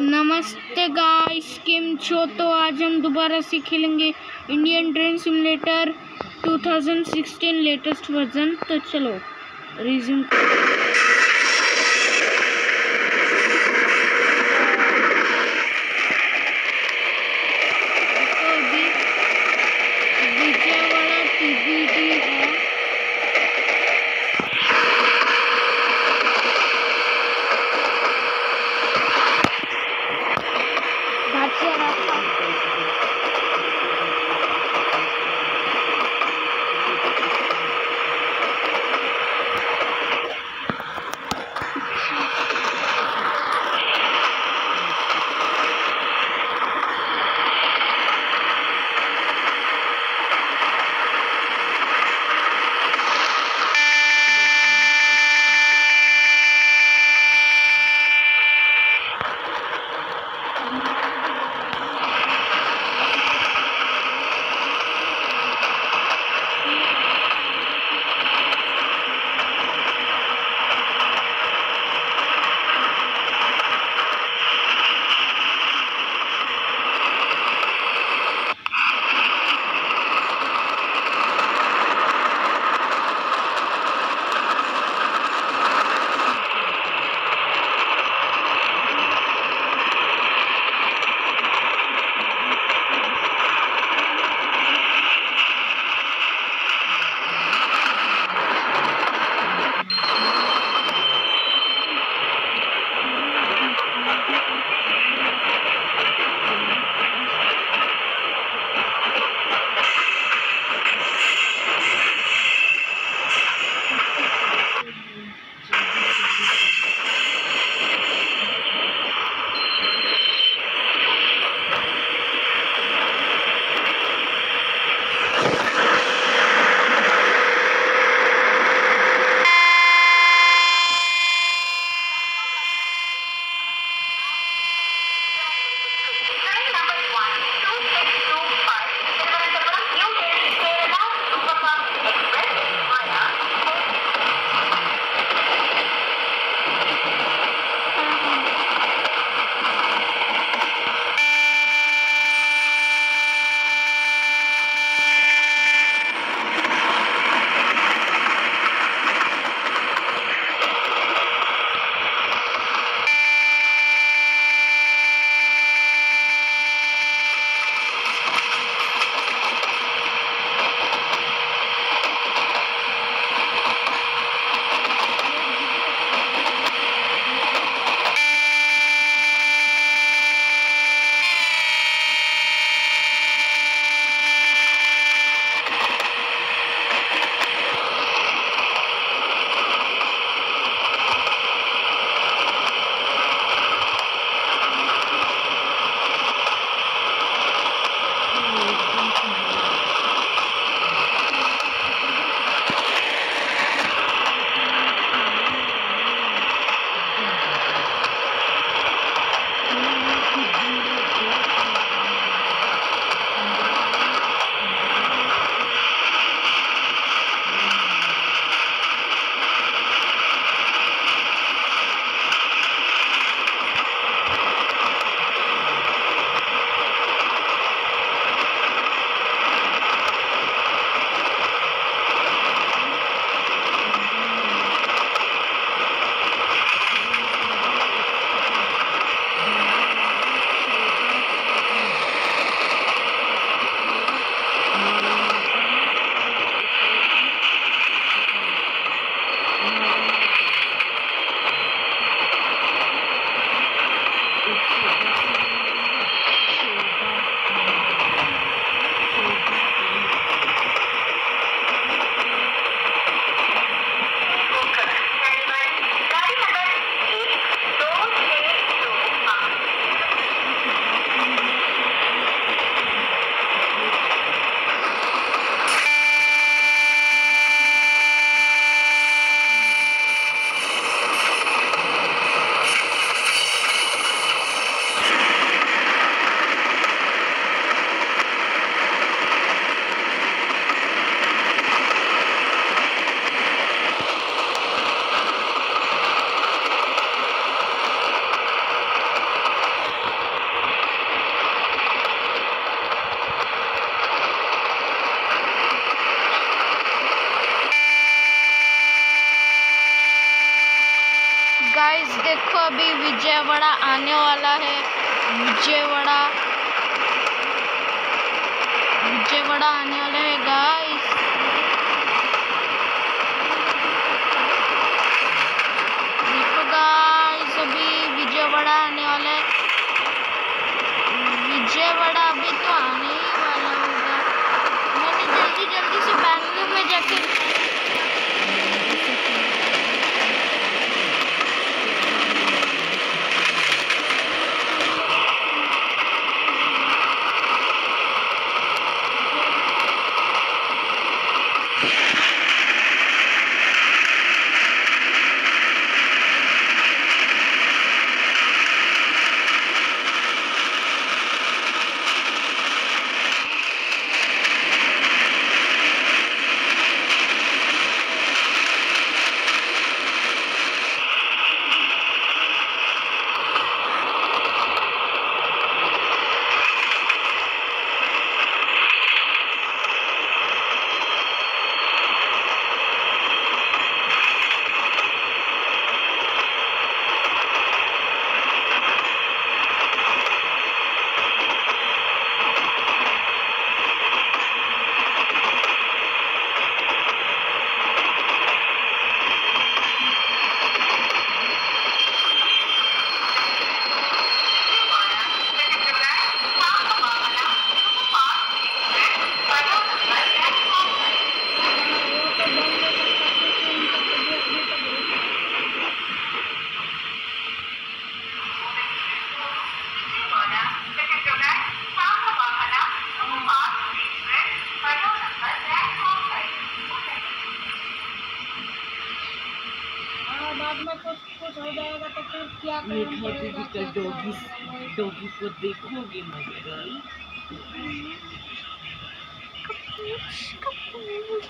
नमस्ते गाइस, किम छो? तो आज हम दोबारा से खेलेंगे Indian train simulator 2016 latest version तो चलो resume could be cooking my girl. Kapush, kapush.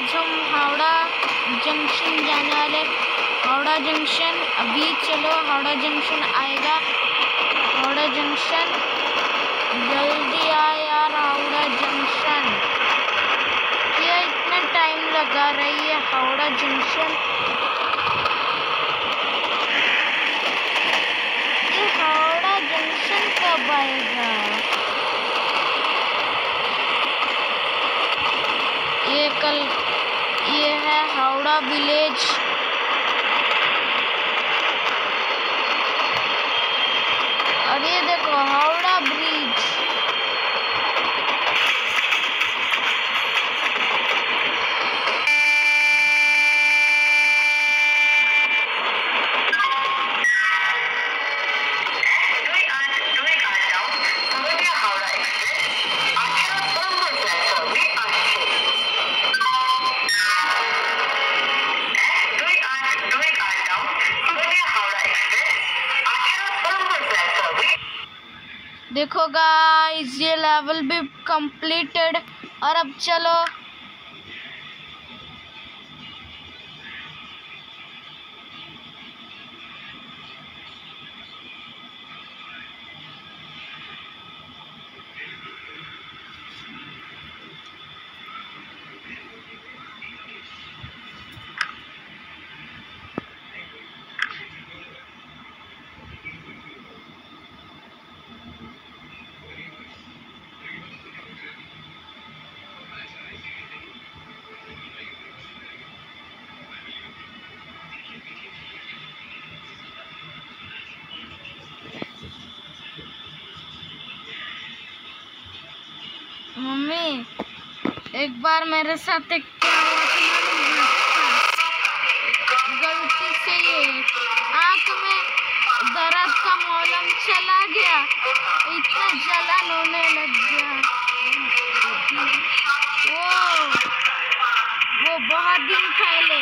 आज हम हावड़ा जंक्शन जाने वाले हावड़ा जंक्शन, अभी चलो, हावड़ा जंक्शन आएगा। हावड़ा जंक्शन, जल्दी आ यार हावड़ा जंक्शन। क्या इतना टाइम लगा रही है हावड़ा जंक्शन? ये हावड़ा जंक्शन कब आएगा? ये कल का विलेज अभी देखो हाउ गाइस ये लेवल भी कंप्लीटेड और अब चलो नहीं एक बार मेरे साथ एक क्या हुआ था गलती से ये आँख में दर्द का मौलम चला गया। इतना जलन होने लग गया। वो वो बहुत दिन पहले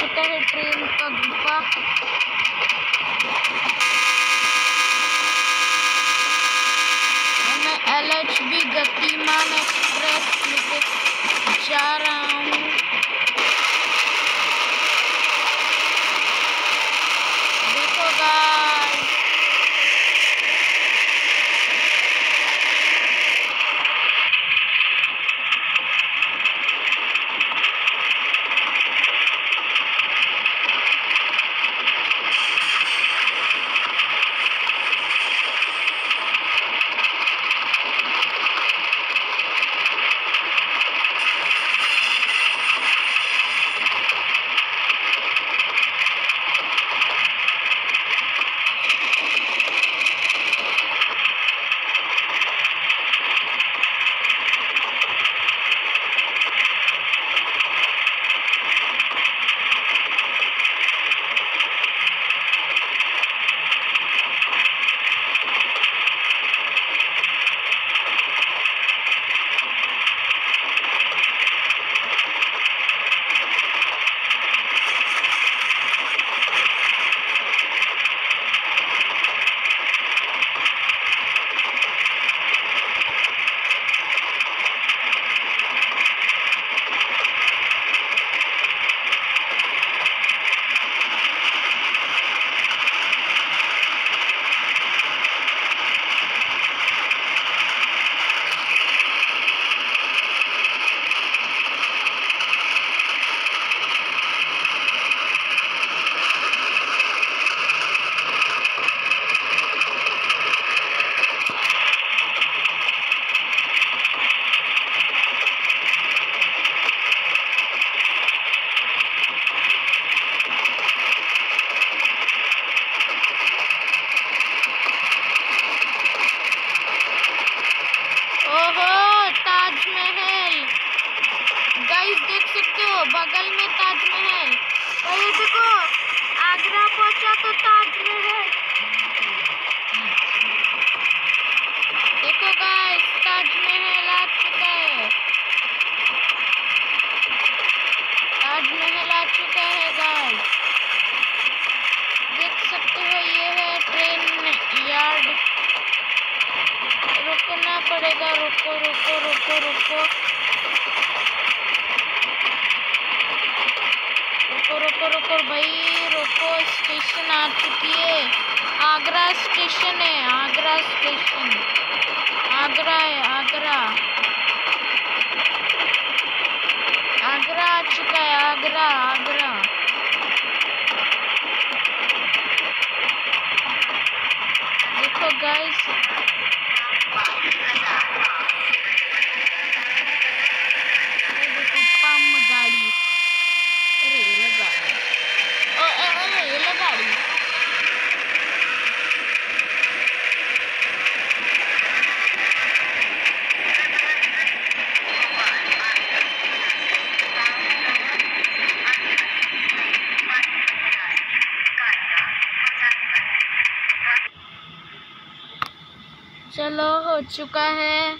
सकता है ओहो ताजमहल। गाइस देख सकते हो, बगल में ताजमहल। और ये देखो, आगरा पहुँचा तो ताजमहल। देखो गाइस ताजमहल आ चुका है। ताजमहल आ चुका है गाइस रुकना पड़ेगा। रुको रुको रुको रुको। रुको रुको रुको, भाई, रुको स्टेशन आ चुकी है। आगरा स्टेशन है, आगरा स्टेशन आगरा है, आगरा। आगरा आ चुका है, आगरा आगरा। देखो गाइस चुका है।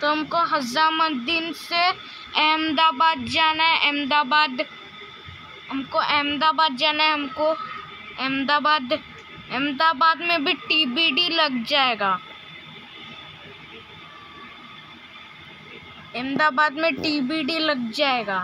तो हमको हजामुद्दीन से अहमदाबाद जाना है। अहमदाबाद, हमको अहमदाबाद जाना है। हमको अहमदाबाद अहमदाबाद में भी टीबीडी लग जाएगा। अहमदाबाद में टीबीडी लग जाएगा।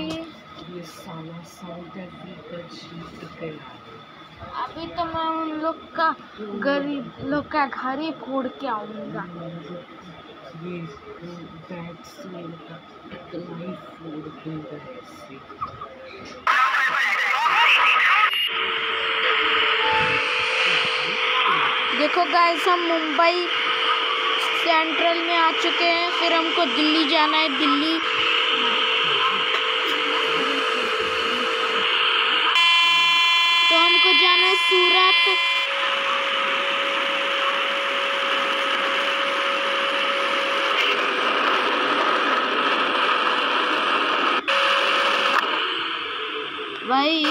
ये जीत अभी तो मैं उन लोग का गरीब लोग का घर ही फोड़ के आऊँगा। ये का फोड़ दूँगा ऐसे देखो गाइस हम मुंबई सेंट्रल में आ चुके हैं फिर हमको दिल्ली जाना है। दिल्ली 喂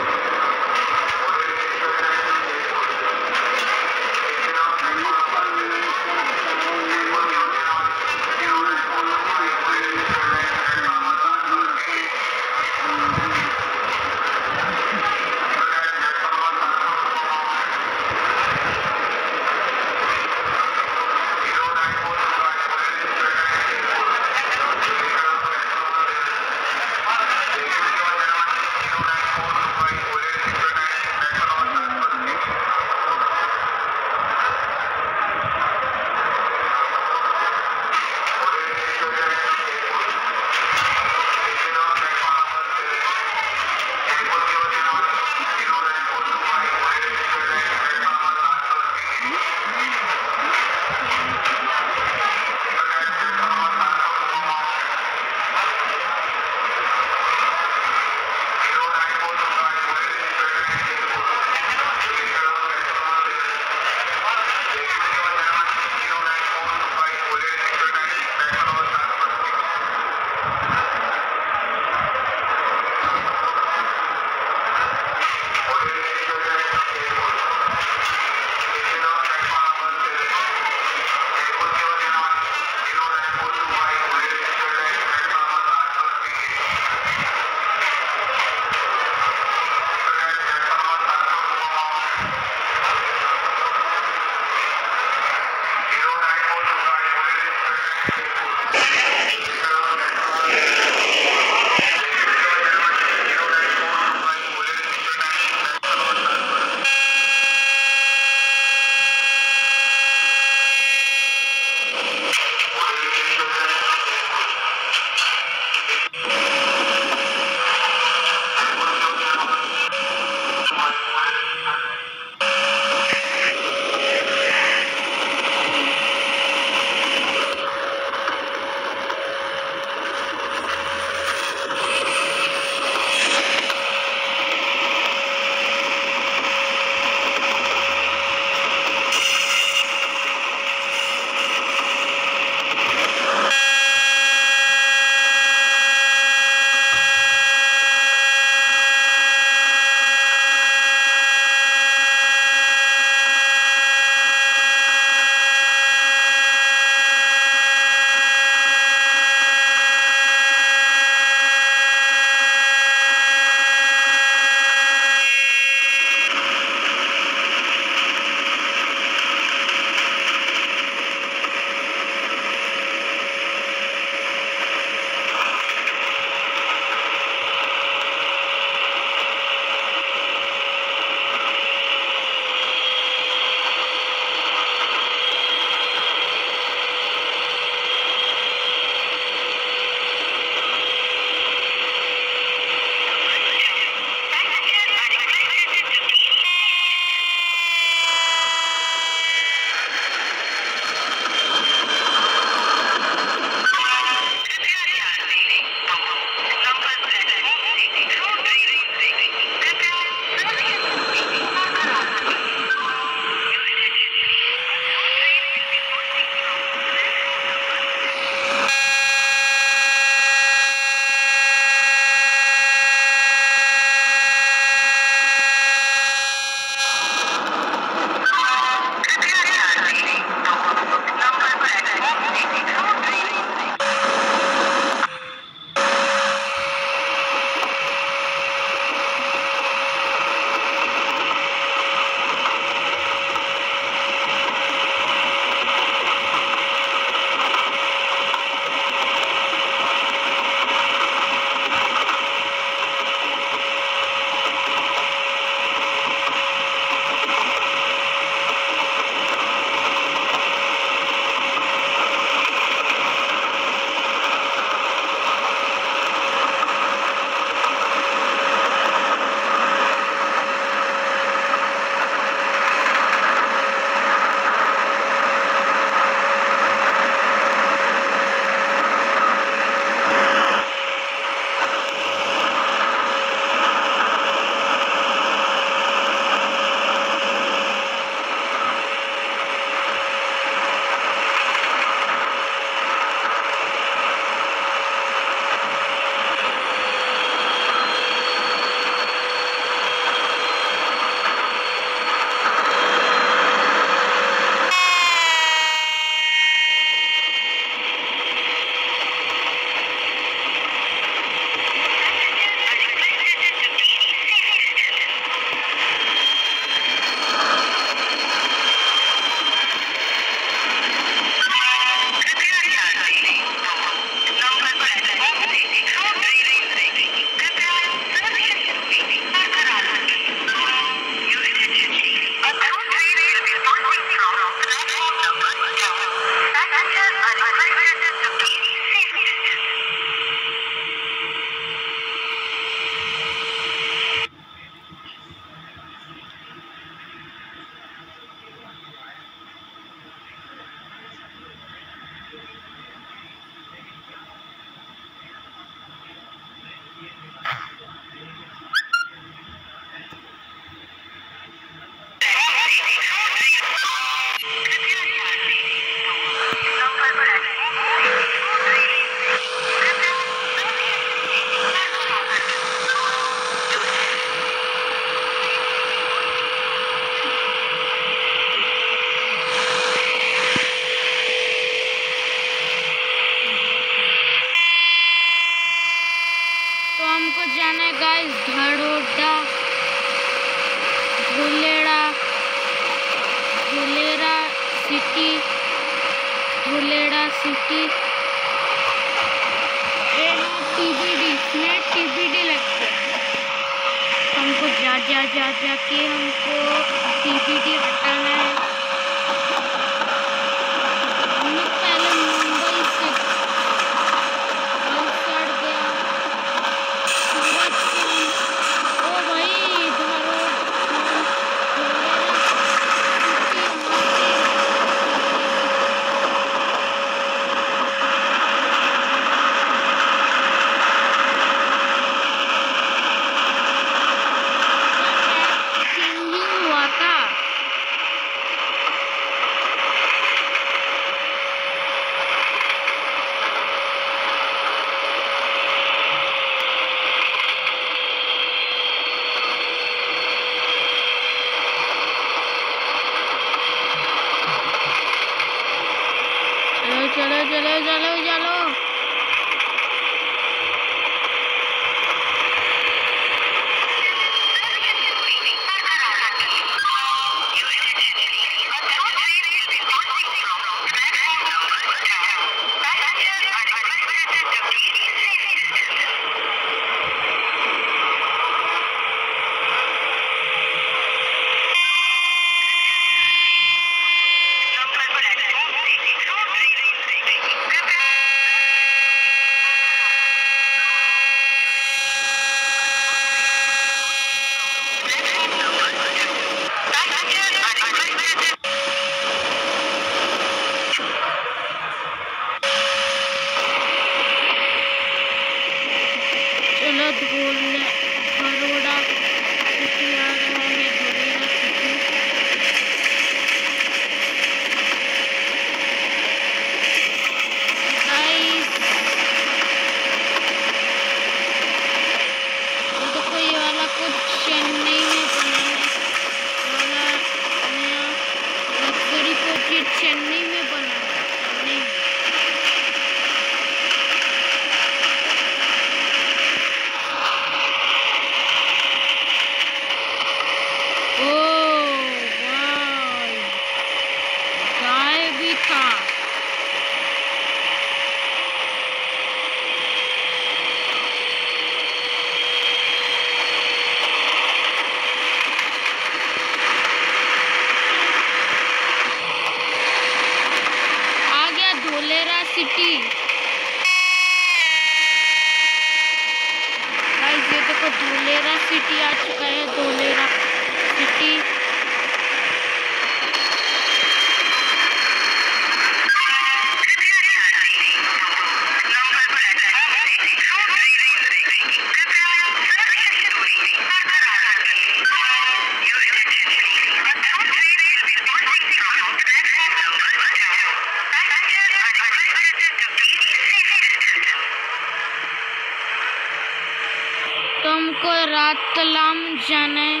तुमको रातलाम जाना है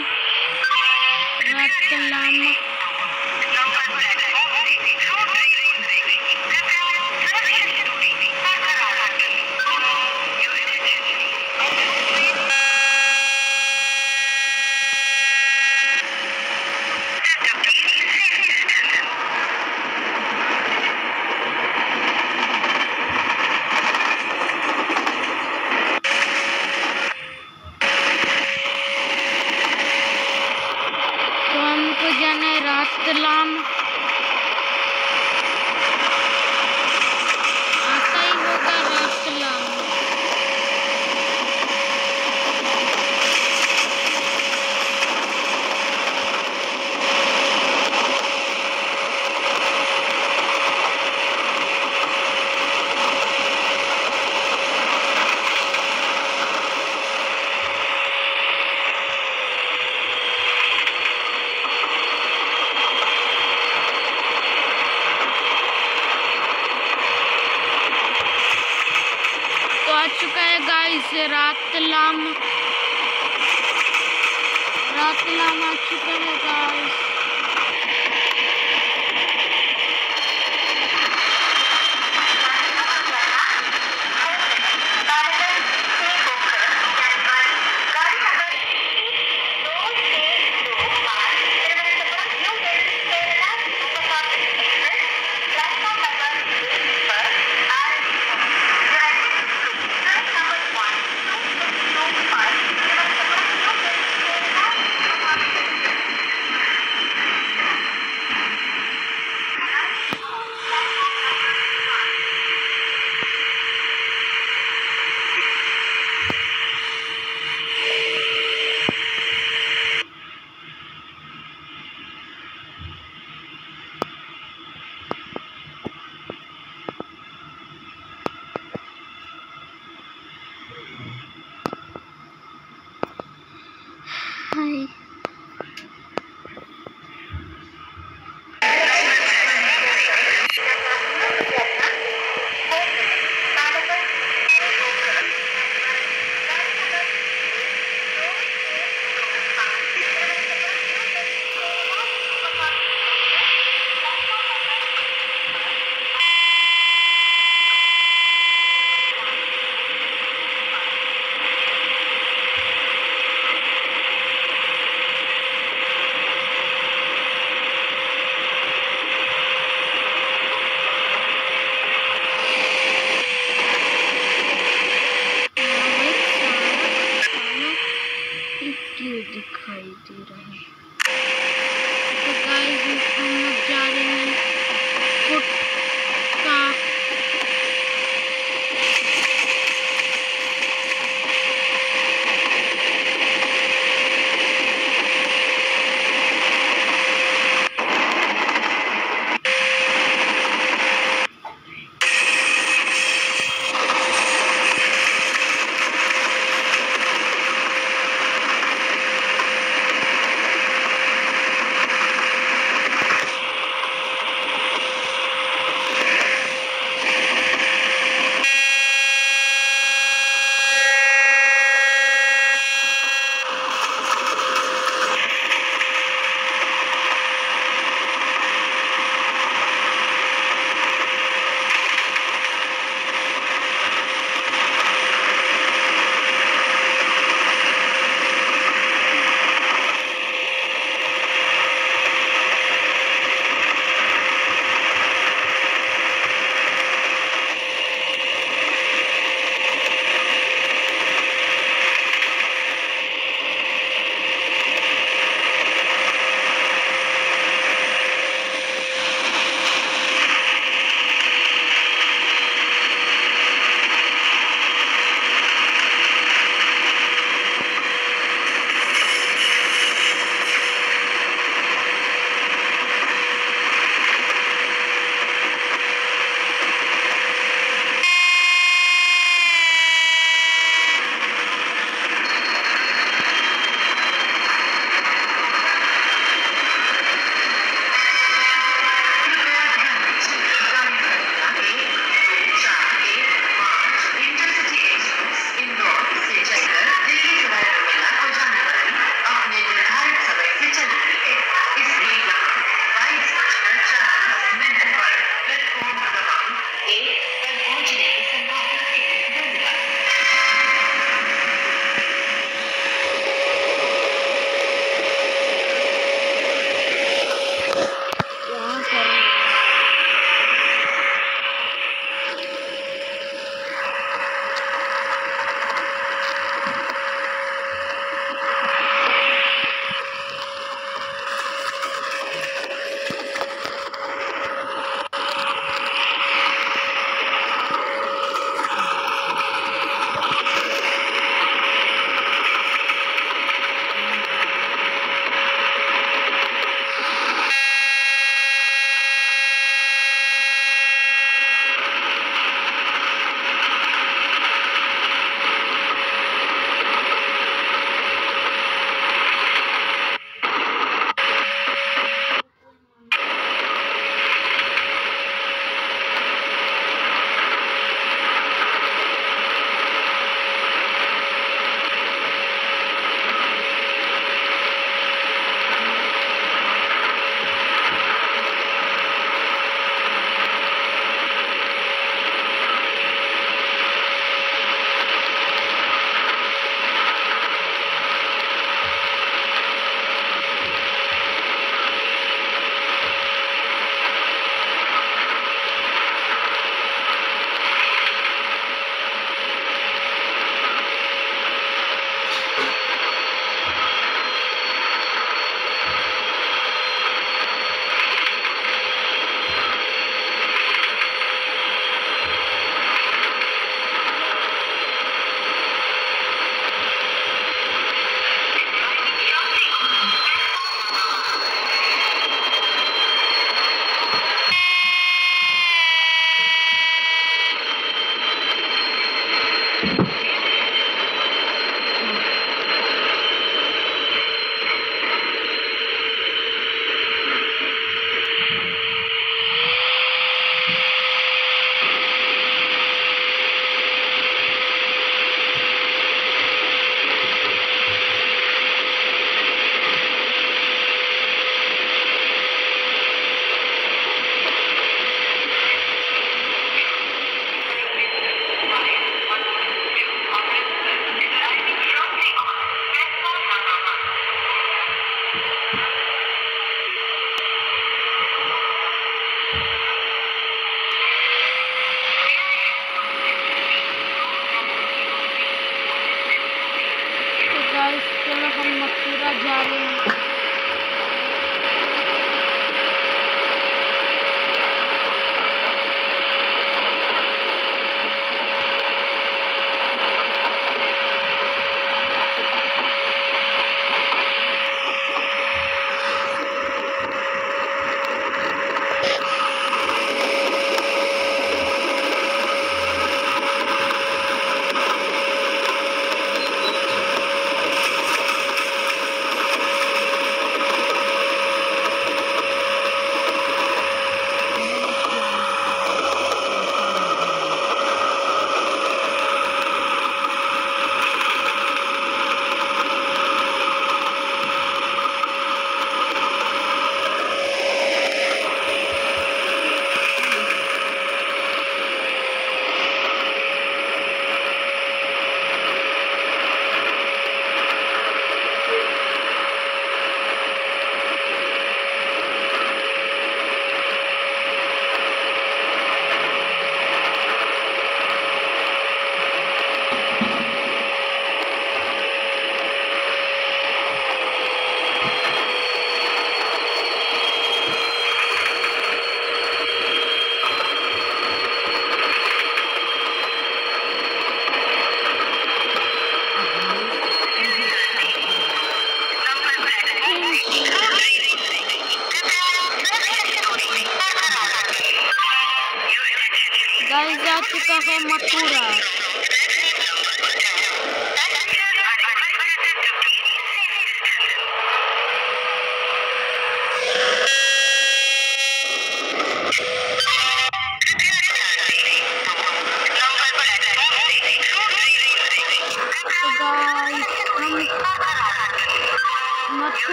रातलाम